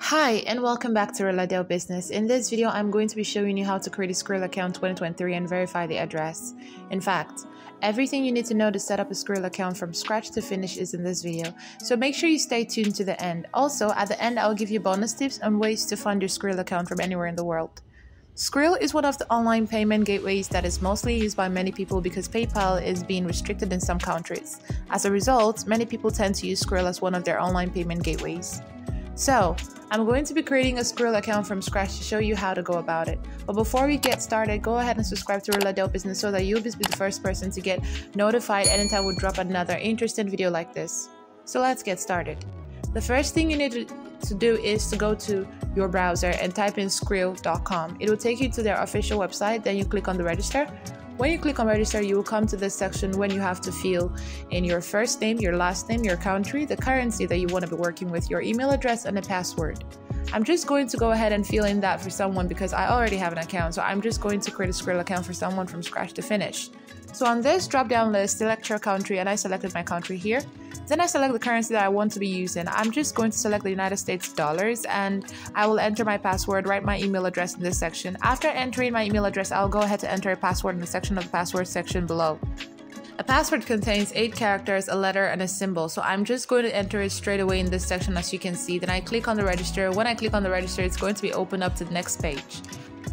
Hi and welcome back to Roladel Business. In this video, I'm going to be showing you how to create a Skrill account 2023 and verify the address. In fact, everything you need to know to set up a Skrill account from scratch to finish is in this video, so make sure you stay tuned to the end. Also, at the end, I'll give you bonus tips on ways to fund your Skrill account from anywhere in the world. Skrill is one of the online payment gateways that is mostly used by many people because PayPal is being restricted in some countries. As a result, many people tend to use Skrill as one of their online payment gateways. So, I'm going to be creating a Skrill account from scratch to show you how to go about it. But before we get started, go ahead and subscribe to Roladel Business so that you'll be the first person to get notified anytime we drop another interesting video like this. So let's get started. The first thing you need to, to do is to go to your browser and type in skrill.com. It will take you to their official website, then you click on the register. When you click on register, you will come to this section when you have to fill in your first name, your last name, your country, the currency that you want to be working with, your email address, and a password. I'm just going to go ahead and fill in that for someone because I already have an account. So I'm just going to create a Skrill account for someone from scratch to finish. So on this drop down list, select your country and I selected my country here. Then I select the currency that I want to be using. I'm just going to select the United States dollars and I will enter my password, write my email address in this section. After entering my email address, I'll go ahead to enter a password in the section of the password section below. A password contains 8 characters, a letter, and a symbol, so I'm just going to enter it straight away in this section as you can see. Then I click on the register. When I click on the register, it's going to be opened up to the next page.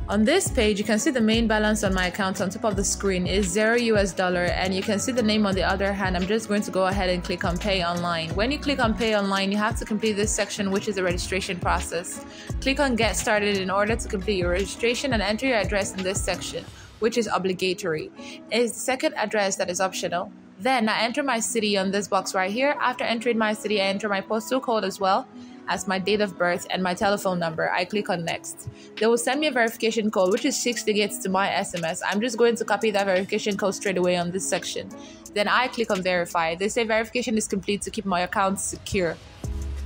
On this page, you can see the main balance on my account on top of the screen is 0 US dollar and you can see the name on the other hand. I'm just going to go ahead and click on pay online. When you click on pay online, you have to complete this section which is the registration process. Click on get started in order to complete your registration and enter your address in this section which is obligatory. It is the second address that is optional. Then I enter my city on this box right here. After entering my city, I enter my postal code as well as my date of birth and my telephone number. I click on next. They will send me a verification code, which is 6 digits to my SMS. I'm just going to copy that verification code straight away on this section. Then I click on verify. They say verification is complete to keep my account secure.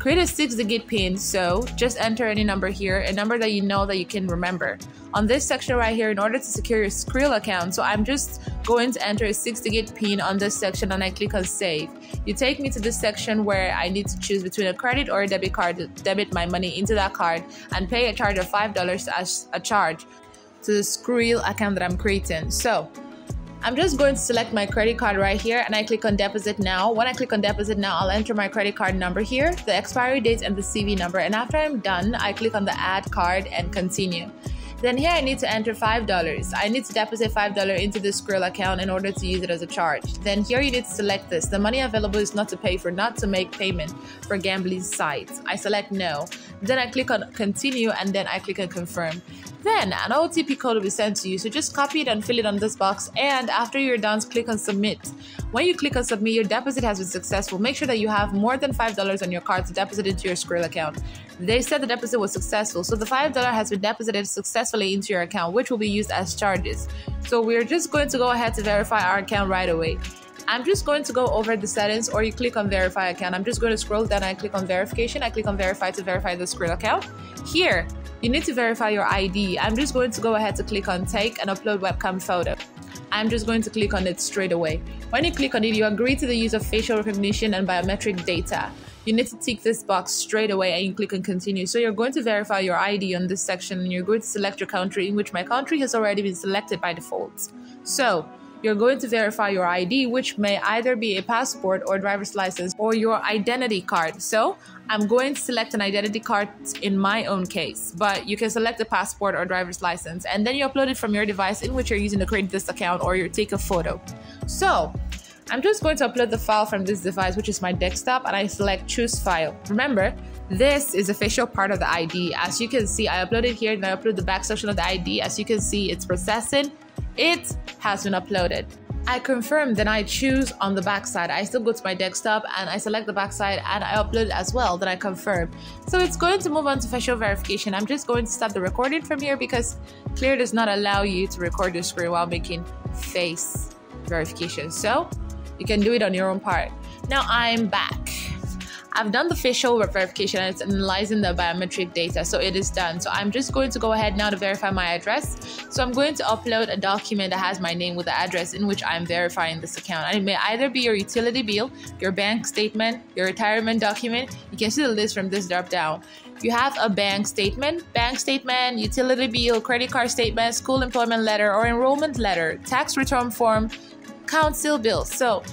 Create a 6 digit PIN, so just enter any number here, a number that you know that you can remember. On this section right here, in order to secure your Skrill account, so I'm just going to enter a 6 digit PIN on this section and I click on save. You take me to this section where I need to choose between a credit or a debit card to debit my money into that card and pay a charge of $5 as a charge to the Skrill account that I'm creating. So I'm just going to select my credit card right here and I click on deposit now. When I click on deposit now, I'll enter my credit card number here, the expiry date and the CV number. And after I'm done, I click on the add card and continue. Then here I need to enter $5. I need to deposit $5 into the Skrill account in order to use it as a charge. Then here you need to select this. The money available is not to pay for, not to make payment for gambling sites. I select no. Then I click on continue and then I click on confirm. Then an OTP code will be sent to you, so just copy it and fill it on this box. And after you're done, click on submit. When you click on submit, your deposit has been successful. Make sure that you have more than $5 on your card to deposit into your Skrill account. They said the deposit was successful, so the $5 has been deposited successfully into your account, which will be used as charges. So we're just going to go ahead to verify our account right away. I'm just going to go over the settings or you click on verify account. I'm just going to scroll down I click on verification. I click on verify to verify the Skrill account. Here, you need to verify your ID. I'm just going to go ahead to click on take and upload webcam photo. I'm just going to click on it straight away. When you click on it, you agree to the use of facial recognition and biometric data. You need to tick this box straight away and you click on continue. So you're going to verify your ID on this section and you're going to select your country in which my country has already been selected by default. So you're going to verify your ID, which may either be a passport or driver's license or your identity card. So I'm going to select an identity card in my own case, but you can select a passport or driver's license and then you upload it from your device in which you're using to create this account or you take a photo. So I'm just going to upload the file from this device, which is my desktop, and I select choose file. Remember, this is official part of the ID. As you can see, I uploaded here and I upload the back section of the ID. As you can see, it's processing it has been uploaded. I confirm, then I choose on the backside. I still go to my desktop and I select the backside and I upload as well. Then I confirm. So it's going to move on to facial verification. I'm just going to stop the recording from here because Skrill does not allow you to record your screen while making face verification. So you can do it on your own part. Now I'm back. I've done the facial verification and it's analyzing the biometric data, so it is done. So I'm just going to go ahead now to verify my address. So I'm going to upload a document that has my name with the address in which I'm verifying this account. And it may either be your utility bill, your bank statement, your retirement document. You can see the list from this drop down. You have a bank statement, bank statement, utility bill, credit card statement, school employment letter or enrollment letter, tax return form, council bill. So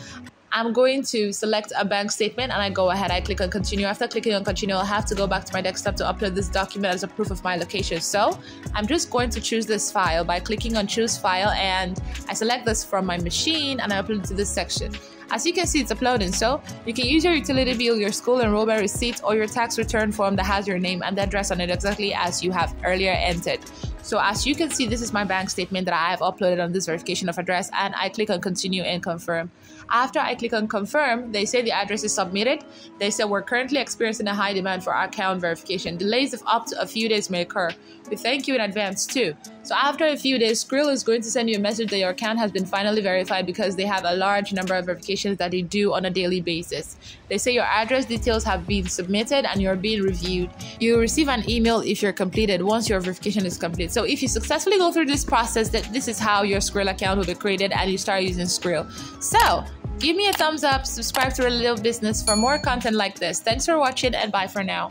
I'm going to select a bank statement and I go ahead, I click on continue. After clicking on continue, I'll have to go back to my desktop to upload this document as a proof of my location. So I'm just going to choose this file by clicking on choose file and I select this from my machine and I upload it to this section. As you can see, it's uploading. So you can use your utility bill, your school enrollment receipt, or your tax return form that has your name and address on it exactly as you have earlier entered. So as you can see, this is my bank statement that I have uploaded on this verification of address and I click on continue and confirm. After I click on confirm, they say the address is submitted. They say we're currently experiencing a high demand for account verification. Delays of up to a few days may occur. We thank you in advance too. So after a few days, Skrill is going to send you a message that your account has been finally verified because they have a large number of verifications that they do on a daily basis. They say your address details have been submitted and you're being reviewed. You will receive an email if you're completed once your verification is complete. So if you successfully go through this process, that this is how your Skrill account will be created and you start using Skrill. So give me a thumbs up, subscribe to Relatable Business for more content like this. Thanks for watching and bye for now.